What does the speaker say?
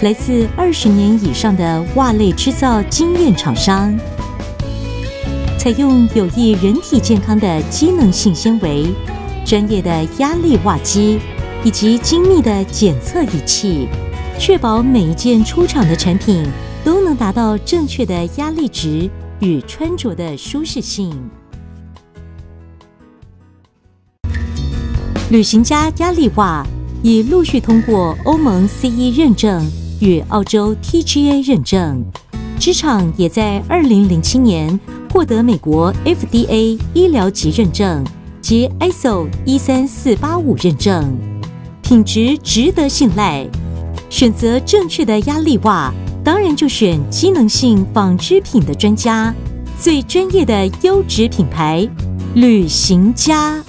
来自二十年以上的袜类制造经验厂商，采用有益人体健康的机能性纤维、专业的压力袜机以及精密的检测仪器，确保每一件出厂的产品都能达到正确的压力值与穿着的舒适性。旅行家压力袜已陆续通过欧盟 CE 认证与澳洲 TGA 认证，职场也在二零零七年获得美国 FDA 医疗级认证及 ISO 一三四八五认证，品质值得信赖。选择正确的压力袜，当然就选机能性纺织品的专家，最专业的优质品牌——旅行家。